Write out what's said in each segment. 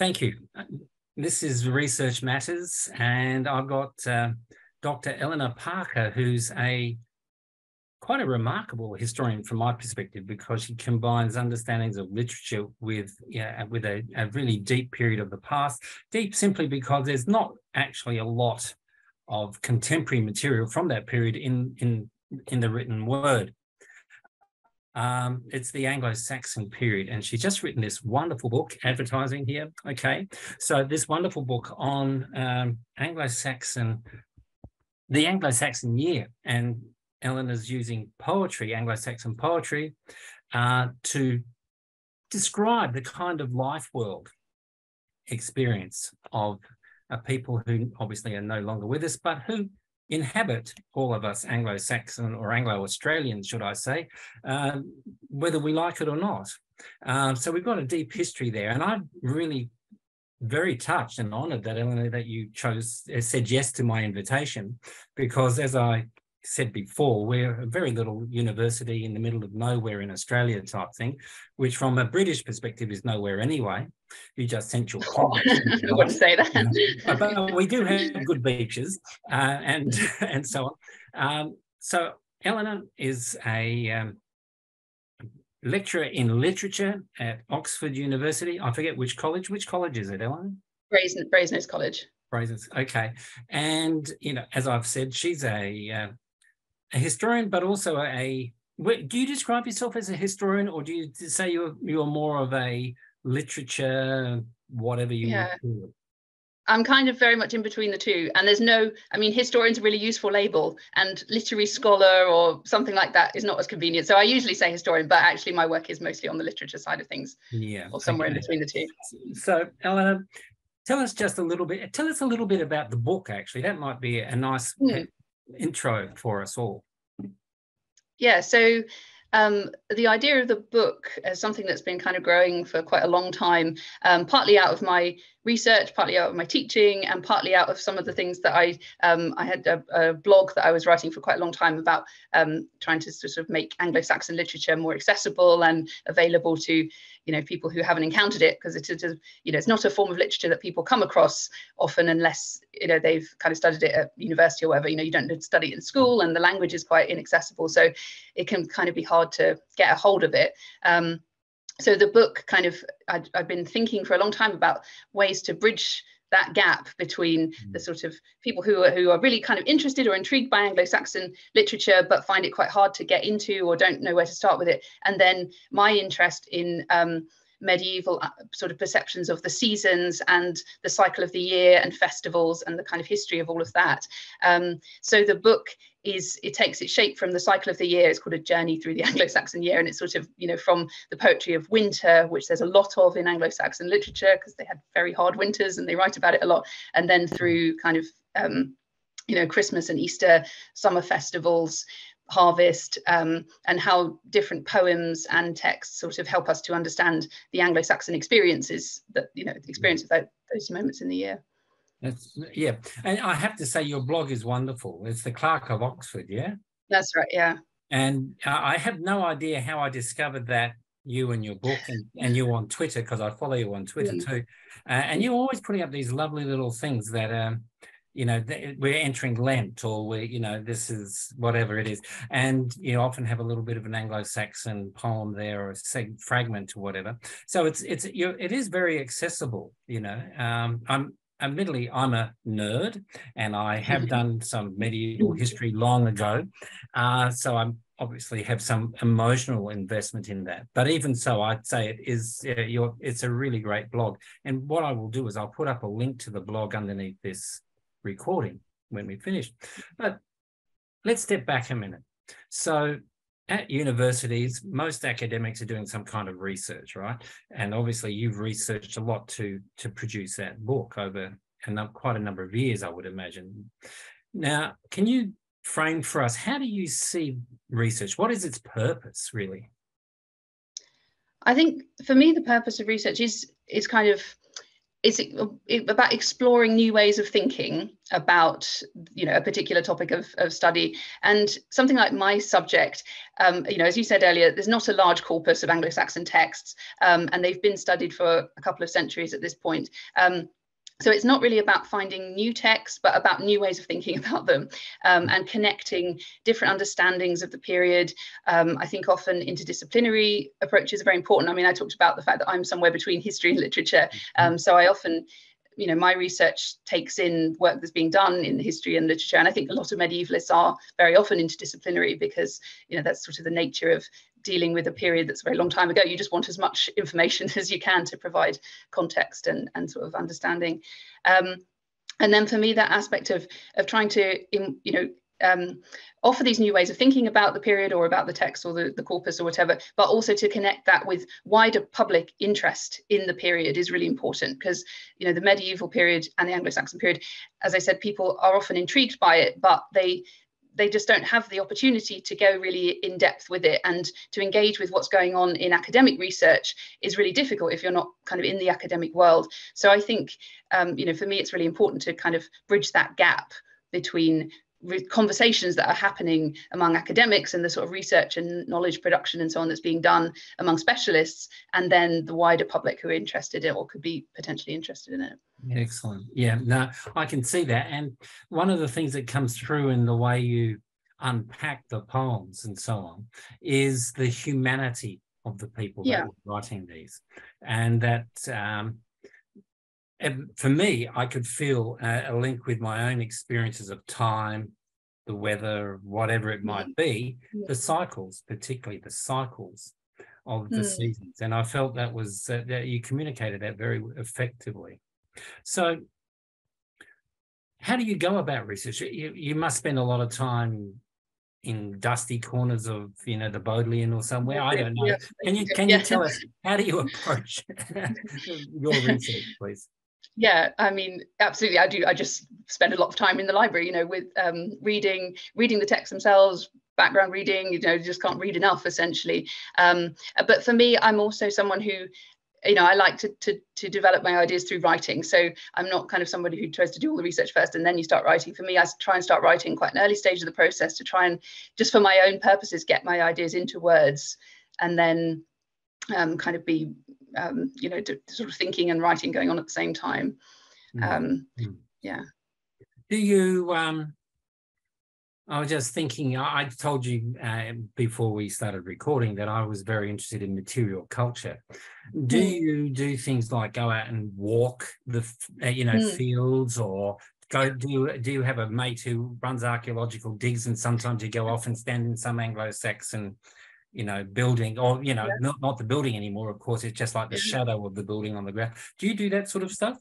Thank you. This is Research Matters, and I've got uh, Dr. Eleanor Parker, who's a quite a remarkable historian from my perspective because she combines understandings of literature with yeah, with a, a really deep period of the past. Deep simply because there's not actually a lot of contemporary material from that period in in in the written word. Um, it's the Anglo-Saxon period, and she's just written this wonderful book, advertising here. Okay, so this wonderful book on um, Anglo-Saxon, the Anglo-Saxon year, and Eleanor's using poetry, Anglo-Saxon poetry, uh, to describe the kind of life world experience of uh, people who obviously are no longer with us, but who inhabit all of us Anglo-Saxon or Anglo-Australians, should I say, uh, whether we like it or not. Um, so we've got a deep history there, and I'm really very touched and honoured that Eleanor that you chose uh, said yes to my invitation, because as I said before, we're a very little university in the middle of nowhere in Australia type thing, which from a British perspective is nowhere anyway. You just sent your oh, I wouldn't say that. Uh, but we do have good beaches uh, and and so on. Um, so Eleanor is a um, lecturer in literature at Oxford University. I forget which college. Which college is it, Eleanor? Brazen, Brasenose College. Brasenose, okay. And, you know, as I've said, she's a uh, a historian, but also a. Do you describe yourself as a historian, or do you say you're you're more of a literature, whatever you yeah. call it? I'm kind of very much in between the two. And there's no, I mean, historian's a really useful label, and literary scholar or something like that is not as convenient. So I usually say historian, but actually my work is mostly on the literature side of things. Yeah. Or somewhere okay. in between the two. So, Eleanor, tell us just a little bit, tell us a little bit about the book, actually. That might be a nice mm intro for us all. Yeah, so um, the idea of the book is something that's been kind of growing for quite a long time, um, partly out of my research, partly out of my teaching, and partly out of some of the things that I um, I had a, a, blog that I was writing for quite a long time about um, trying to sort of make Anglo-Saxon literature more accessible and available to you know people who haven't encountered it because it is you know it's not a form of literature that people come across often unless you know they've kind of studied it at university or whatever you know you don't study it in school and the language is quite inaccessible so it can kind of be hard to get a hold of it. Um, so the book kind of i have been thinking for a long time about ways to bridge that gap between the mm. sort of people who are who are really kind of interested or intrigued by Anglo-Saxon literature but find it quite hard to get into or don't know where to start with it, and then my interest in um, medieval uh, sort of perceptions of the seasons and the cycle of the year and festivals and the kind of history of all of that. Um, so the book is it takes its shape from the cycle of the year. It's called a journey through the Anglo-Saxon year, and it's sort of you know from the poetry of winter, which there's a lot of in Anglo-Saxon literature because they had very hard winters and they write about it a lot, and then through kind of um, you know Christmas and Easter, summer festivals, harvest, um, and how different poems and texts sort of help us to understand the Anglo-Saxon experiences that you know the experience of that, those moments in the year. That's yeah, and I have to say your blog is wonderful. It's the Clerk of Oxford, yeah. That's right, yeah. And I have no idea how I discovered that you and your book and, and you on Twitter because I follow you on Twitter mm. too, uh, and you're always putting up these lovely little things that um, you know we're entering Lent or we you know this is whatever it is, and you often have a little bit of an Anglo-Saxon poem there or a seg- fragment or whatever. So it's it's you it is very accessible. You know, um, I'm admittedly, I'm a nerd and I have done some medieval history long ago. Uh, so I'm obviously have some emotional investment in that. But even so, I'd say it is uh, your, it's a really great blog. And what I will do is I'll put up a link to the blog underneath this recording when we finish. But let's step back a minute. So at universities, most academics are doing some kind of research, right? And obviously, you've researched a lot to to produce that book over a, quite a number of years, I would imagine. Now, can you frame for us how do you see research? What is its purpose, really? I think for me, the purpose of research is is kind of it's about exploring new ways of thinking about you know a particular topic of, of study? And something like my subject um, you know as you said earlier there's not a large corpus of anglo-saxon texts um, and they've been studied for a couple of centuries at this point. Um, so it's not really about finding new texts, but about new ways of thinking about them um, and connecting different understandings of the period. Um, I think often interdisciplinary approaches are very important. I mean, I talked about the fact that I'm somewhere between history and literature. Mm-hmm. Um, so I often you know my research takes in work that's being done in history and literature and i think a lot of medievalists are very often interdisciplinary because you know that's sort of the nature of dealing with a period that's a very long time ago. You just want as much information as you can to provide context and, and sort of understanding. Um, and then for me, that aspect of, of trying to, you know, um, offer these new ways of thinking about the period or about the text or the, the corpus or whatever, but also to connect that with wider public interest in the period is really important because, you know, the medieval period and the Anglo-Saxon period, as I said, people are often intrigued by it, but they they just don't have the opportunity to go really in depth with it. And to engage with what's going on in academic research is really difficult if you're not kind of in the academic world. So i think um, you know for me it's really important to kind of bridge that gap between conversations that are happening among academics and the sort of research and knowledge production and so on that's being done among specialists and then the wider public who are interested in it or could be potentially interested in it. Excellent. Yeah no i can see that. And one of the things that comes through in the way you unpack the poems and so on is the humanity of the people yeah. that were writing these. And that um, and for me, I could feel a, a, link with my own experiences of time, the weather, whatever it might be, yeah. the cycles, particularly the cycles of the mm. seasons. And I felt that was uh, that you communicated that very effectively. So, how do you go about research? You, you must spend a lot of time in dusty corners of you know the Bodleian or somewhere. I don't know. Can you can you tell us how do you approach your research, please? Yeah i mean absolutely i do i just spend a lot of time in the library you know with um, reading reading the texts themselves background reading you know you just can't read enough essentially. Um, but for me i'm also someone who you know i like to, to to develop my ideas through writing. So i'm not kind of somebody who tries to do all the research first and then you start writing. For me i try and start writing quite an early stage of the process to try and just for my own purposes get my ideas into words and then um, kind of be um, you know, sort of thinking and writing going on at the same time. Mm. Um, mm. Yeah. Do you? Um, I was just thinking. I, I told you uh, before we started recording that I was very interested in material culture. Do mm. you do things like go out and walk the, uh, you know, mm. fields or go do you do you have a mate who runs archaeological digs and sometimes you go off and stand in some anglo-saxon you know, building or, you know, yeah. not, not the building anymore, of course, it's just like the shadow of the building on the ground. Do you do that sort of stuff?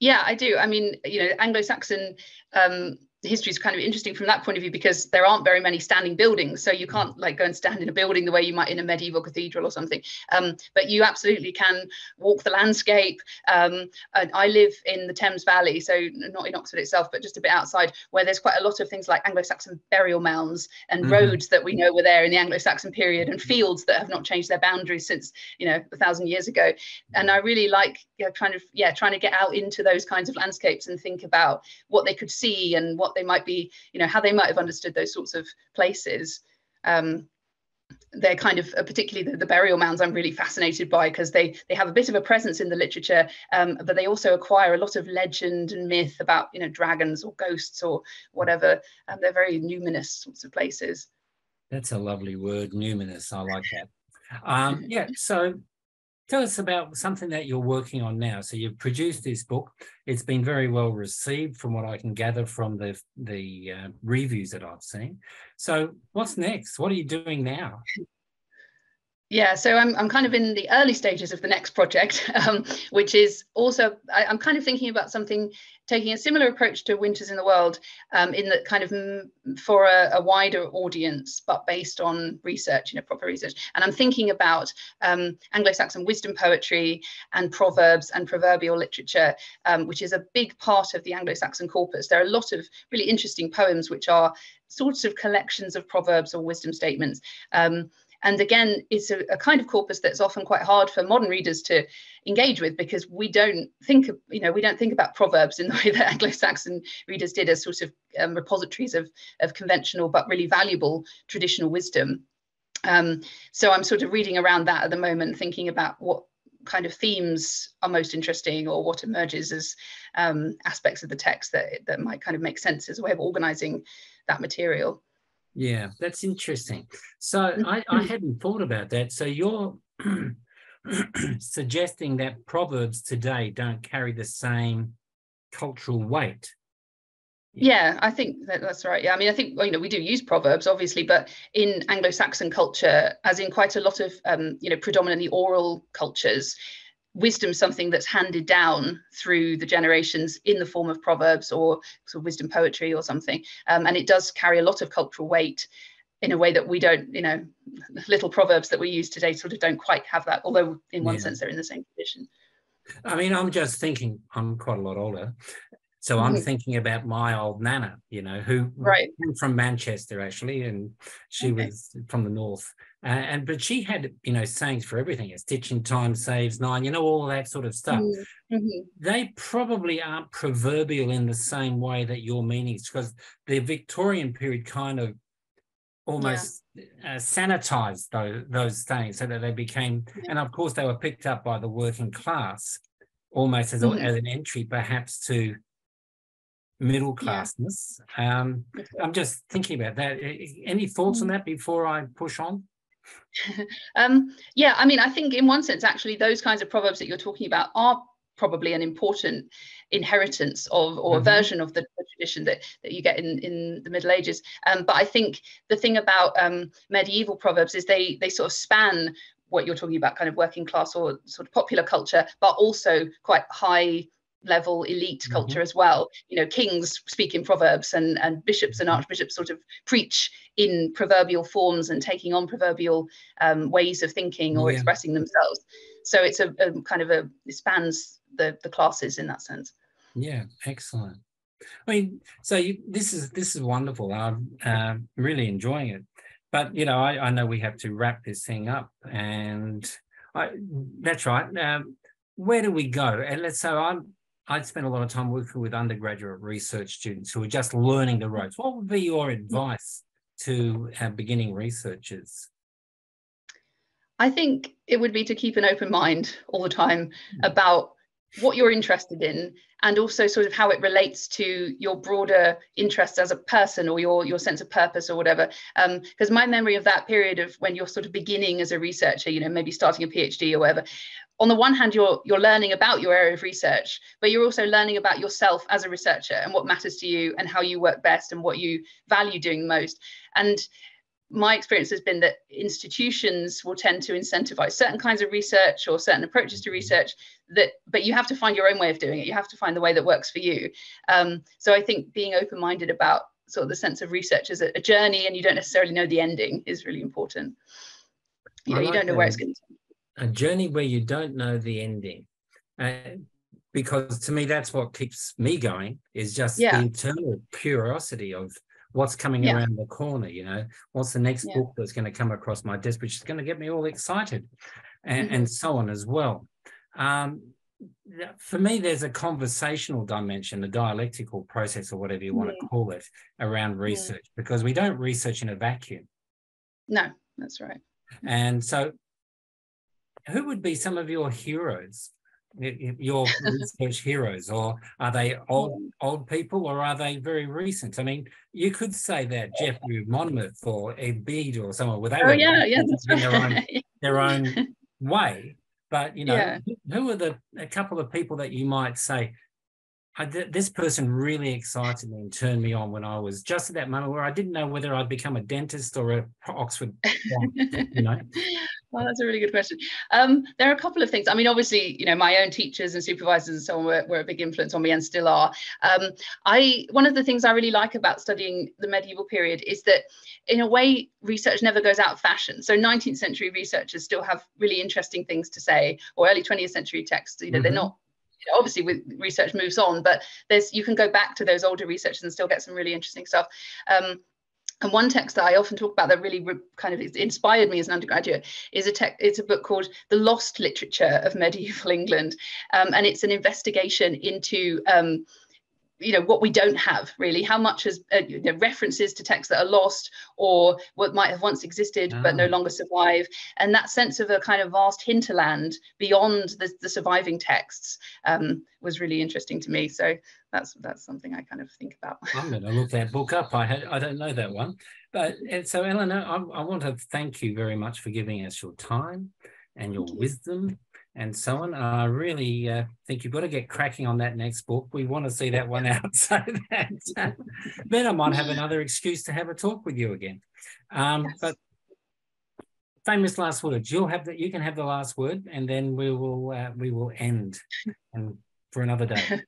Yeah, I do. I mean, you know, Anglo-Saxon um, history is kind of interesting from that point of view because there aren't very many standing buildings. So you can't like go and stand in a building the way you might in a medieval cathedral or something. Um, but you absolutely can walk the landscape. Um, i live in the thames valley so not in oxford itself but just a bit outside where there's quite a lot of things like anglo-saxon burial mounds and mm-hmm. roads that we know were there in the anglo-saxon period and fields that have not changed their boundaries since you know a thousand years ago. And i really like you know, trying to yeah trying to get out into those kinds of landscapes and think about what they could see and what they might be, you know, how they might have understood those sorts of places. Um, they're kind of uh, particularly the, the, burial mounds I'm really fascinated by because they they have a bit of a presence in the literature, um, but they also acquire a lot of legend and myth about you know dragons or ghosts or whatever. Um, they're very numinous sorts of places. That's a lovely word, numinous. I like that. Um, yeah. So tell us about something that you're working on now. So you've produced this book. It's been very well received, from what I can gather from the the uh, reviews that I've seen. So what's next? What are you doing now? Yeah, so I'm, I'm kind of in the early stages of the next project, um, which is also, I, am kind of thinking about something, taking a similar approach to Winters in the World, um, in that kind of for a, a, wider audience, but based on research, you know, proper research. And I'm thinking about um, Anglo-Saxon wisdom poetry and proverbs and proverbial literature, um, which is a big part of the Anglo-Saxon corpus. There are a lot of really interesting poems which are sorts of collections of proverbs or wisdom statements. Um, and again it's a, a, kind of corpus that's often quite hard for modern readers to engage with because we don't think of you know we don't think about proverbs in the way that anglo-saxon readers did as sort of um, repositories of of conventional but really valuable traditional wisdom. Um, so i'm sort of reading around that at the moment thinking about what kind of themes are most interesting or what emerges as um, aspects of the text that that might kind of make sense as a way of organizing that material yeah, that's interesting. So I, I hadn't thought about that. So you're suggesting that proverbs today don't carry the same cultural weight. Yeah, I think that that's right. Yeah, I mean, I think well, you know we do use proverbs, obviously, but in Anglo-Saxon culture, as in quite a lot of um, you know predominantly oral cultures, wisdom something that's handed down through the generations in the form of proverbs or sort of wisdom poetry or something. Um, and it does carry a lot of cultural weight in a way that we don't you know little proverbs that we use today sort of don't quite have that although in one yeah. sense they're in the same tradition i mean i'm just thinking i'm quite a lot older so I'm mm-hmm. thinking about my old nana, you know, who right. came from Manchester actually, and she okay. was from the north. Uh, and but she had, you know, sayings for everything. A stitch in time saves nine, you know, all that sort of stuff. Mm-hmm. mm-hmm. They probably aren't proverbial in the same way that your meanings, because the Victorian period kind of almost yeah. uh, sanitized those, those sayings so that they became, yeah. and of course they were picked up by the working class almost as, mm-hmm. as an entry perhaps to middle classness. Yeah. Um, I'm just thinking about that. Any thoughts on mm. that before I push on? um, yeah, I mean, I think in one sense, actually, those kinds of proverbs that you're talking about are probably an important inheritance of or mm-hmm. version of the, the, tradition that, that you get in, in the Middle Ages. Um, but I think the thing about um, medieval proverbs is they they sort of span what you're talking about, kind of working class or sort of popular culture, but also quite high level elite mm-hmm. culture as well. You know kings speak in proverbs and and bishops and mm-hmm. archbishops sort of preach in proverbial forms and taking on proverbial um, ways of thinking or yeah. expressing themselves. So it's a, a, kind of a it spans the the classes in that sense. Yeah excellent. I mean so you, this is this is wonderful. I'm uh, really enjoying it. But you know I, I know we have to wrap this thing up and I, that's right. Um, where do we go? And let's so i'm I spent a lot of time working with undergraduate research students who are just learning the ropes. What would be your advice to our beginning researchers? I think it would be to keep an open mind all the time hmm. about what you're interested in and also sort of how it relates to your broader interests as a person or your your sense of purpose or whatever. Because um, my memory of that period of when you're sort of beginning as a researcher you know maybe starting a phd or whatever on the one hand you're you're learning about your area of research but you're also learning about yourself as a researcher and what matters to you and how you work best and what you value doing most. And my experience has been that institutions will tend to incentivize certain kinds of research or certain approaches to research that but you have to find your own way of doing it you have to find the way that works for you um, so i think being open-minded about sort of the sense of research as a, a, journey and you don't necessarily know the ending is really important you know like you don't know where it's going to a journey where you don't know the ending. Uh, because to me, that's what keeps me going is just yeah. the internal curiosity of what's coming yeah. around the corner, you know, what's the next yeah. book that's going to come across my desk, which is going to get me all excited and, mm-hmm. and so on as well. Um, for me, there's a conversational dimension, a dialectical process, or whatever you want to call it, around research, because we don't research in a vacuum. No, that's right. And so who would be some of your heroes, your research heroes, or are they old old people, or are they very recent? I mean, you could say that Geoffrey Monmouth or Ed Bede or someone with oh yeah, yeah, that's right. their own their own way. But you know, yeah. who are the a couple of people that you might say this person really excited me and turned me on when I was just at that moment where I didn't know whether I'd become a dentist or a Oxford. you know. Well, that's a really good question. Um, there are a couple of things. I mean, obviously, you know, my own teachers and supervisors and so on were, were a big influence on me and still are. Um, I one of the things I really like about studying the medieval period is that, in a way, research never goes out of fashion. So, 19th century researchers still have really interesting things to say, or early 20th century texts. You know, mm-hmm. they're not obviously with research moves on but there's you can go back to those older researchers and still get some really interesting stuff um, and one text that I often talk about that really kind of inspired me as an undergraduate is a text. It's a book called "The Lost Literature of Medieval England," um, and it's an investigation into um, you know what we don't have really how much has uh, you know, references to texts that are lost or what might have once existed oh. but no ah. longer survive and that sense of a kind of vast hinterland beyond the, the surviving texts um, was really interesting to me so that's that's something i kind of think about i'm going to look that book up i had i don't know that one but uh, so eleanor I, I want to thank you very much for giving us your time and your wisdom and so on. I really uh, think you've got to get cracking on that next book. We want to see that one out so that uh, then I might have another excuse to have a talk with you again. Um, yes. But famous last words. You'll have that. You can have the last word, and then we will uh, we will end and for another day.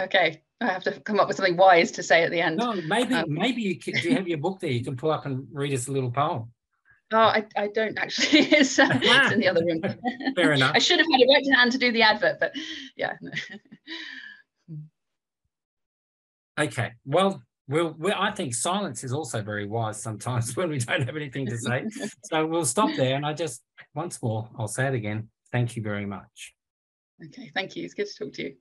Okay. I have to come up with something wise to say at the end. No, maybe um, maybe you can, do you have your book there? You can pull up and read us a little poem. Oh, I, I don't actually. it's, uh, it's in the other room. Fair enough. I should have had it right in hand to do the advert, but yeah. okay. Well, we'll, we'll, I think silence is also very wise sometimes when we don't have anything to say. so we'll stop there. And I just, once more, I'll say it again. Thank you very much. Okay. Thank you. It's good to talk to you.